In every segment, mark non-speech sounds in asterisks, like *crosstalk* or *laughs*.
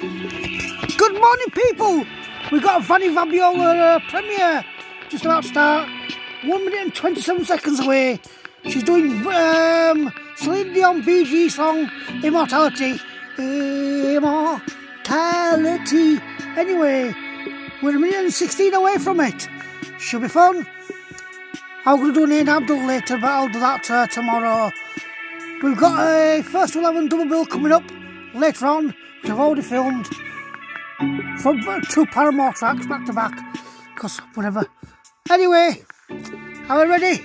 Good morning, people. We've got a Vanny Vabiola uh, premiere just about to start. One minute and 27 seconds away. She's doing um, Celine Dion BG song Immortality. Immortality. Anyway, we're a minute and 16 away from it. Should be fun. I'm going to do an Ain Abdul later, but I'll do that uh, tomorrow. We've got a first 11 double bill coming up later on, I've already filmed from uh, two Paramore tracks back to back, because whatever. Anyway, are we ready?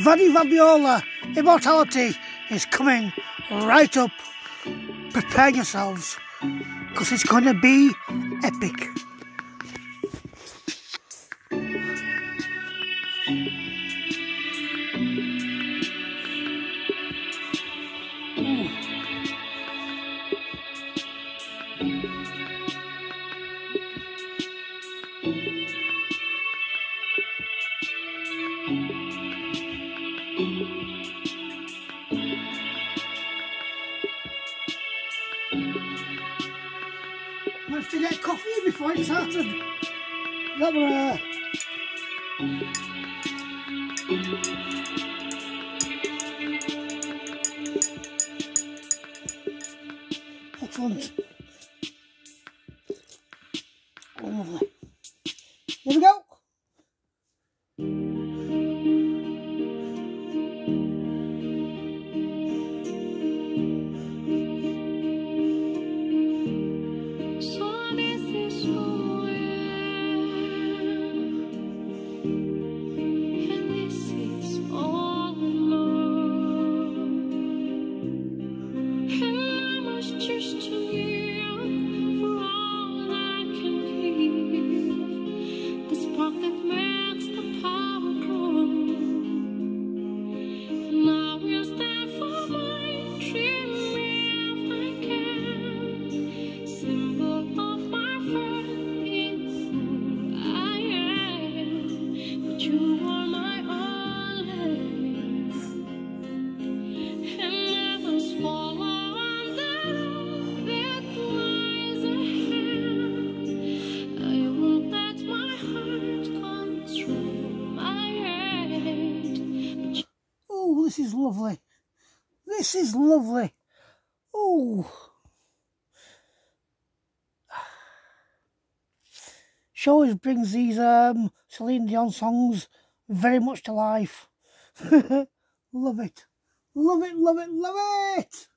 Vanny Vabiola, Immortality is coming right up. Prepare yourselves, because it's going to be epic. To get coffee before it started. Excellent. Here we go. Lovely. This is lovely. Oh. She always brings these um, Celine Dion songs very much to life. *laughs* love it. Love it, love it, love it.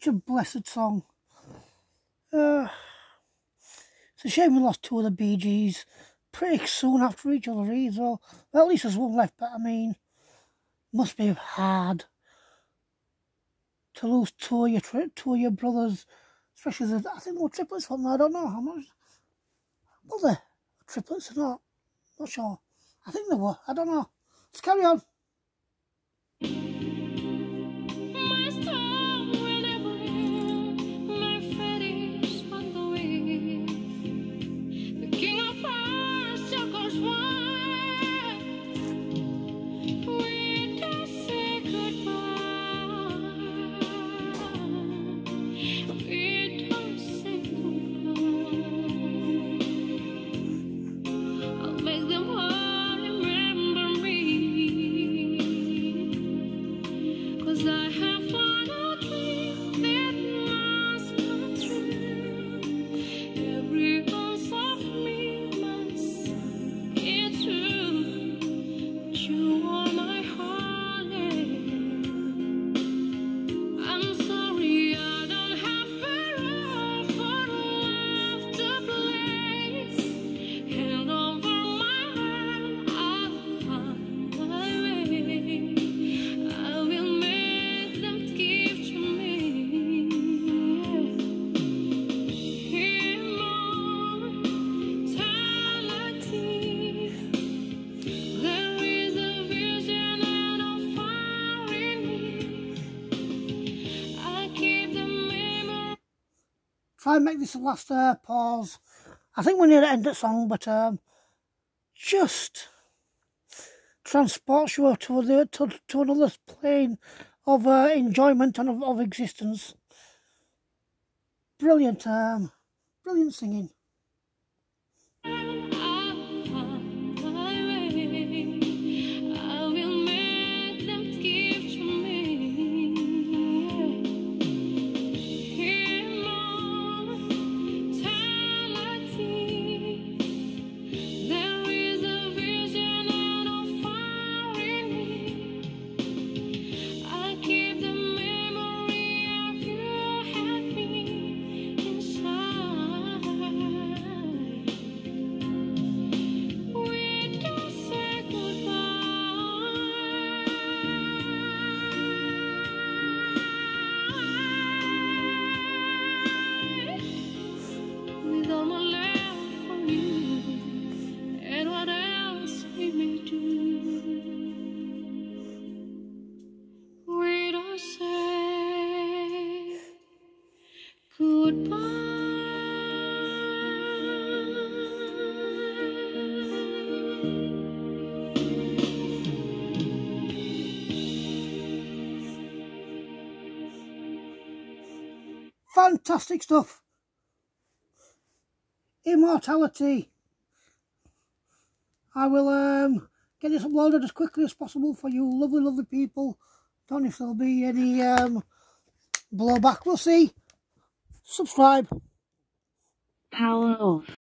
Such a blessed song. Uh, it's a shame we lost two of the Bee Gees pretty soon after each other either. well. At least there's one left, but I mean, must be hard to lose two of your two of your brothers, especially the, I think they were triplets from there. I don't know how much. Were they triplets or not? Not sure. I think they were. I don't know. Let's carry on. Try and make this the last uh, pause. I think we need to end the song, but um, just transports you to, the, to, to another plane of uh, enjoyment and of, of existence. Brilliant, um, brilliant singing. Fantastic stuff. Immortality. I will um, get this uploaded as quickly as possible for you lovely, lovely people. Don't know if there'll be any um, blowback. We'll see. Subscribe. Power off.